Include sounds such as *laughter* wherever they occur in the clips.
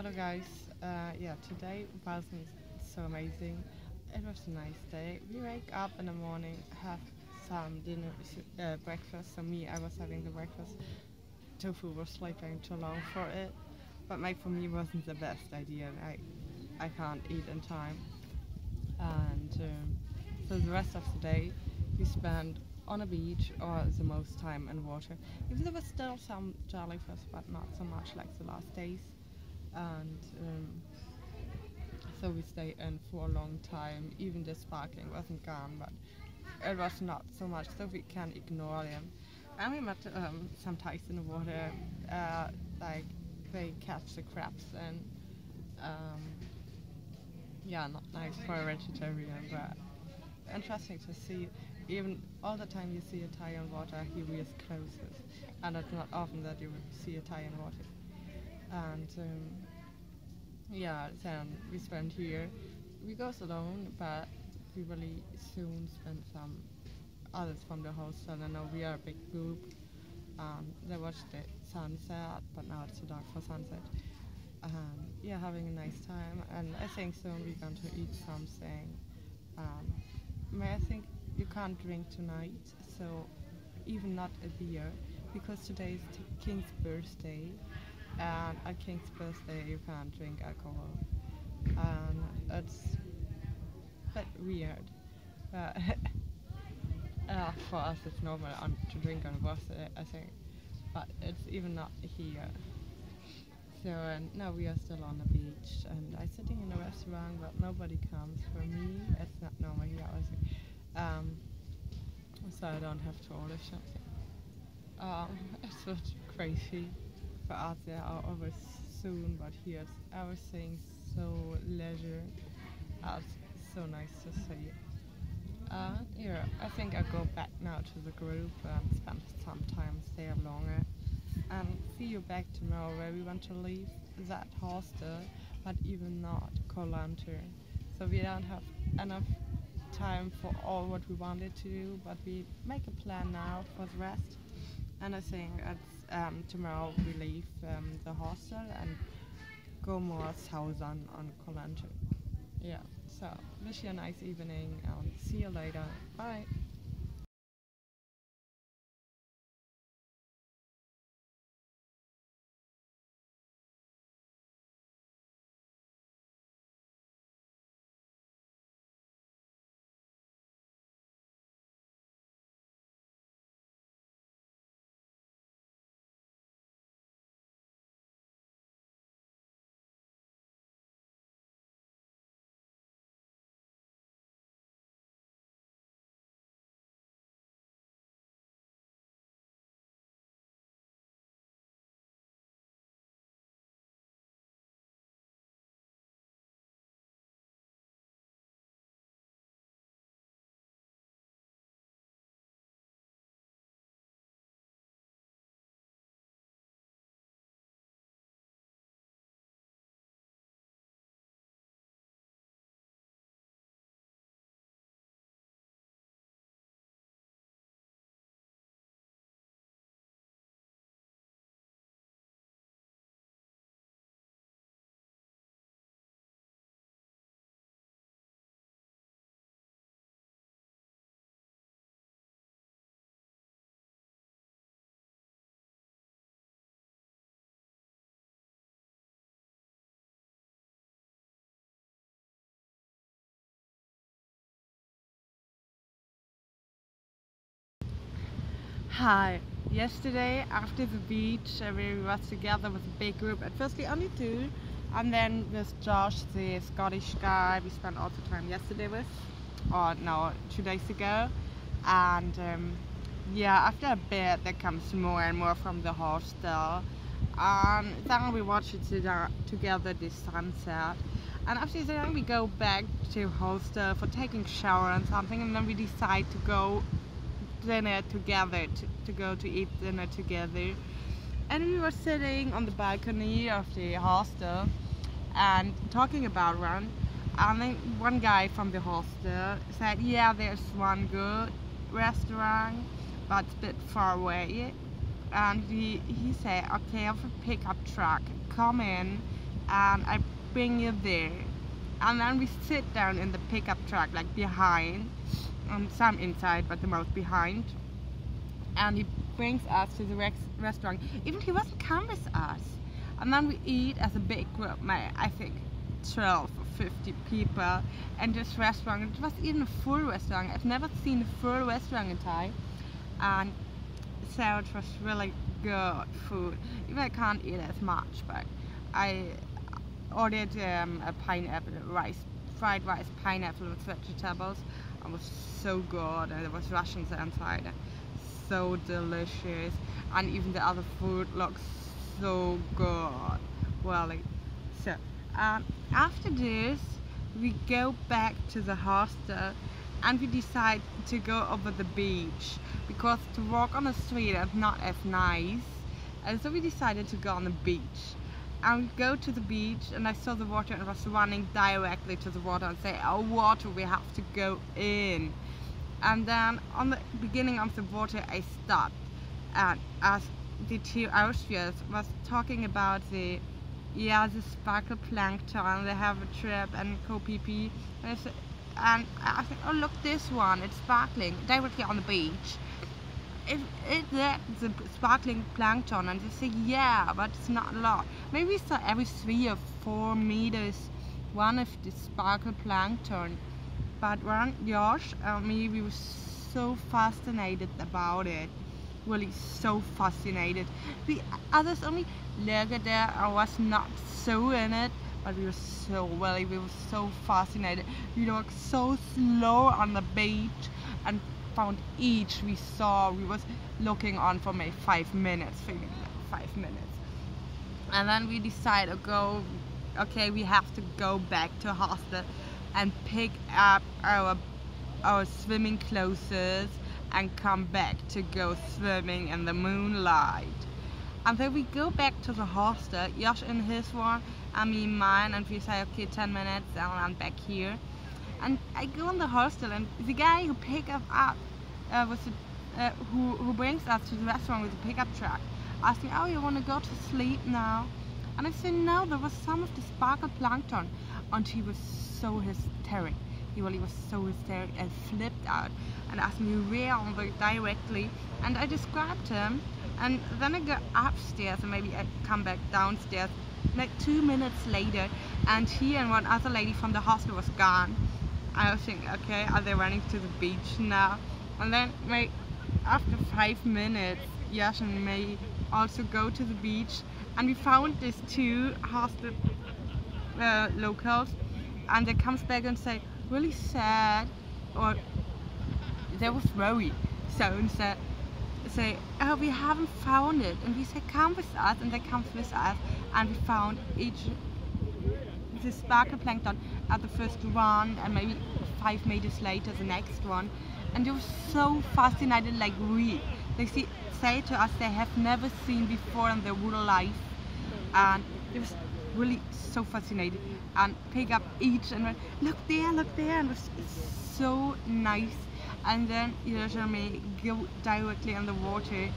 Hello guys, uh, yeah, today wasn't so amazing. It was a nice day. We wake up in the morning, have some dinner, uh, breakfast. So me, I was having the breakfast. Tofu was sleeping too long for it, but like for me wasn't the best idea. I, I can't eat in time. And um, so the rest of the day we spent on a beach or the most time in water. Even there was still some jellyfish, but not so much like the last days. And um, so we stayed in for a long time. Even the sparkling wasn't gone, but it was not so much, so we can ignore them. And we met um, some types in the water, uh, like they catch the crabs and um, yeah, not nice for a vegetarian, but interesting to see. Even all the time you see a Thai in water, he wears clothes, and it's not often that you see a Thai in water. And um, yeah, then we spent here. We go alone, but we really soon spent some others from the hostel. I know we are a big group. Um, they watched the sunset, but now it's too dark for sunset. Um, yeah, having a nice time, and I think soon we're going to eat something. Um, I think you can't drink tonight, so even not a beer, because today is King's birthday, and at King's birthday you can't drink alcohol, and it's a bit weird. But *laughs* uh, for us, it's normal on, to drink on a birthday, I think, but it's even not here. So now we are still on the beach, and I'm sitting in a restaurant, but nobody comes. For me, it's not normal here. Also. Um, so I don't have to order something. Um, *laughs* it's so crazy. For us, there are always soon, but here it's everything so leisure. It's so nice to see. Uh, yeah, I think I'll go back now to the group and spend some time there longer. And see you back tomorrow where we want to leave that hostel, but even not Koh. So we don't have enough time for all what we wanted to do, but we make a plan now for the rest. And I think it's, um, tomorrow we leave um, the hostel and go more southern on Koh Lanta. Yeah, so wish you a nice evening and see you later. Bye. Hi. Yesterday, after the beach, uh, we were together with a big group. At firstly, only two, and then with Josh, the Scottish guy, we spent all the time yesterday with, or no, two days ago. And um, yeah, after a bit, there comes more and more from the hostel. And then we watch it together this sunset. And after that, we go back to hostel for taking shower and something, and then we decide to go dinner together to, to go to eat dinner together. And we were sitting on the balcony of the hostel and talking about one and then one guy from the hostel said yeah there's one good restaurant but it's a bit far away. And he, he said okay I have a pickup truck. Come in and I bring you there. And then we sit down in the pickup truck, like behind, um, some inside, but the most behind. And he brings us to the rex- restaurant. Even he wasn't come with us. And then we eat as a big group, my, I think 12 or 50 people. And this restaurant, it was even a full restaurant. I've never seen a full restaurant in Thai. And so it was really good food. Even I can't eat as much, but I ordered um, a pineapple rice, fried rice, pineapple with vegetables. It was so good, and there was Russians inside. So delicious, and even the other food looks so good. Well, so um, after this, we go back to the hostel and we decide to go over the beach because to walk on the street is not as nice and so we decided to go on the beach and we go to the beach and I saw the water and was running directly to the water and say oh water we have to go in. And then on the beginning of the water I stopped. And as the two Austrians was talking about the yeah the sparkle plankton they have a trip and co-pp and, and I think oh look this one it's sparkling directly on the beach it, it that the sparkling plankton and they say yeah but it's not a lot. Maybe it's every three or four meters one of the sparkle plankton. But one Josh and me we were so fascinated about it. Really so fascinated. The others only look at there I was not so in it but we were so really we were so fascinated. We walked so slow on the beach and found each we saw we was looking on for maybe five minutes like five minutes. And then we decided to go okay we have to go back to hostel and pick up our our swimming clothes and come back to go swimming in the moonlight. And then we go back to the hostel Josh in his one I mean mine and we say okay 10 minutes and I'm back here and I go in the hostel and the guy who pick us up uh, was the, uh, who, who brings us to the restaurant with the pickup truck asked me oh you want to go to sleep now? And I said no there was some of the sparkle plankton. And he was so hysteric. He really was so hysteric and flipped out and asked me where on the directly. And I described him. And then I go upstairs and maybe I come back downstairs like two minutes later and he and one other lady from the hostel was gone I was thinking okay are they running to the beach now? And then my, after five minutes Yash and May also go to the beach and we found these two hostel uh, locals and they comes back and say really sad or they was worried so and say oh we haven't found it and we say come with us and they come with us and we found each the sparkle plankton at the first one and maybe five meters later the next one. And they were so fascinated like we they see, say to us they have never seen before in their whole life. And it was really so fascinated and pick up each and went, look there look there and it was so nice. And then usually go directly in the water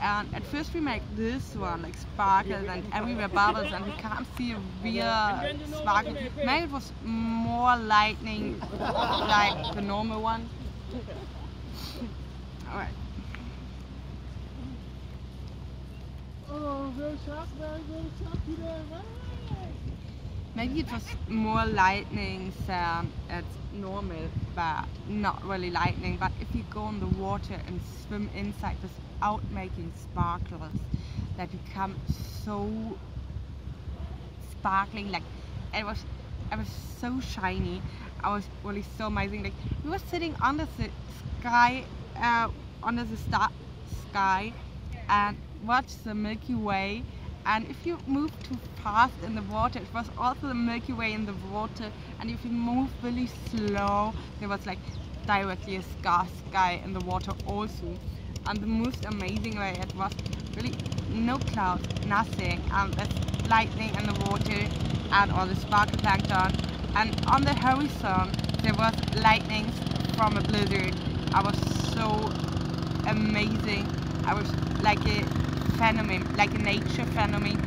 and at first we make this one like sparkles and everywhere bubbles and we can't see a real sparkle. Maybe it was more lightning like the normal one. *laughs* All right Oh, very sharp, very, very sharp right? Maybe it was more lightning sound as normal, but not really lightning. But if you go in the water and swim inside without making sparkles, that become so sparkling. Like it was, it was so shiny. I was really so amazing. Like we were sitting under the sky, uh, under the star sky, and watch the Milky Way and if you move too fast in the water it was also the Milky Way in the water. And if you move really slow there was like directly a sky sky in the water also. And the most amazing way it was really no clouds nothing. Um, and there's lightning in the water and all the sparkle plankton. And on the horizon there was lightning from a blizzard. I was so amazing. I was like a phenomenon, like a nature phenomenon,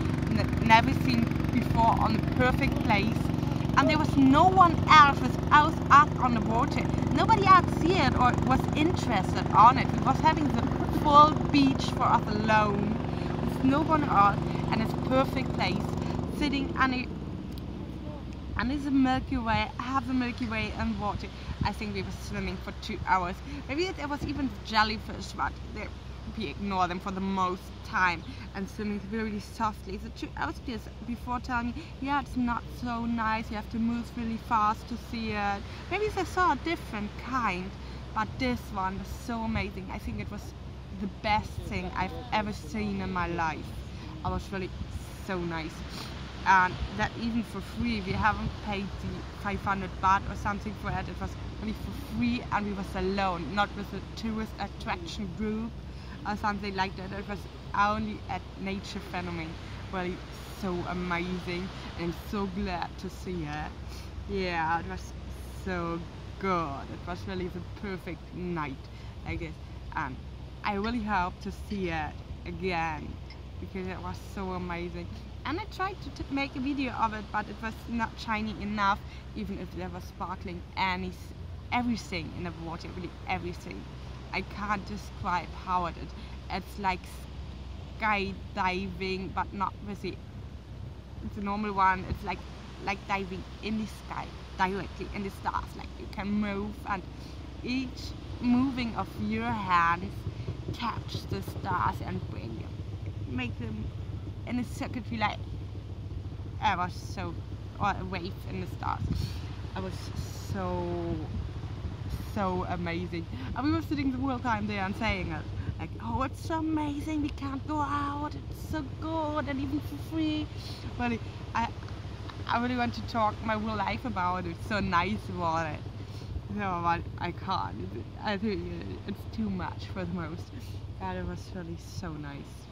never seen before on a perfect place. And there was no one else with us on the water. Nobody else see it or was interested on it. We was having the full beach for us alone. With no one else and it's perfect place. Sitting on it, and it's the Milky Way. I have the Milky Way and water. I think we were swimming for two hours. Maybe there was even jellyfish, but they, we ignore them for the most time and swimming really softly. So two just before telling me, yeah, it's not so nice. You have to move really fast to see it. Maybe they saw a different kind, but this one was so amazing. I think it was the best thing I've ever seen in my life. I was really so nice and that even for free we haven't paid the 500 baht or something for it it was really for free and we was alone not with a tourist attraction group or something like that it. Was only at nature phenomenon. It's so amazing. And so glad to see it. Yeah it was so good. It was really the perfect night I guess. And I really hope to see it again because it was so amazing. And I tried to make a video of it but it was not shiny enough even if there was sparkling any everything in the water really everything I can't describe how it is. It's like skydiving but not with the the normal one. It's like like diving in the sky directly in the stars. Like you can move and each moving of your hands catch the stars and bring them. Make them in a circuitry like I was so or a wave in the stars. I was so so amazing. And we were sitting the whole time there and saying it like oh it's so amazing we can't go out it's so good and even for free. But I I really want to talk my whole life about it it's so nice about it. No but I can't. I think it's too much for the most. And it was really so nice